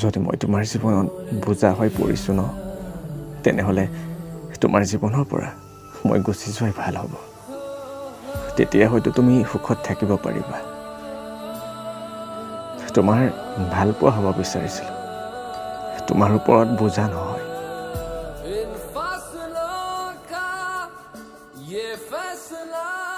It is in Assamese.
যদি মই তোমাৰ জীৱনত বোজা হৈ পৰিছোঁ ন তেনেহ'লে তোমাৰ জীৱনৰ পৰা মই গুচি যোৱাই ভাল হ'ব। তেতিয়া হয়তো তুমি সুখত থাকিব পাৰিবা। তোমাৰ ভালপোৱা হ'ব বিচাৰিছিলোঁ। তোমাৰ ওপৰত বোজা নহয়। Yeah, fast.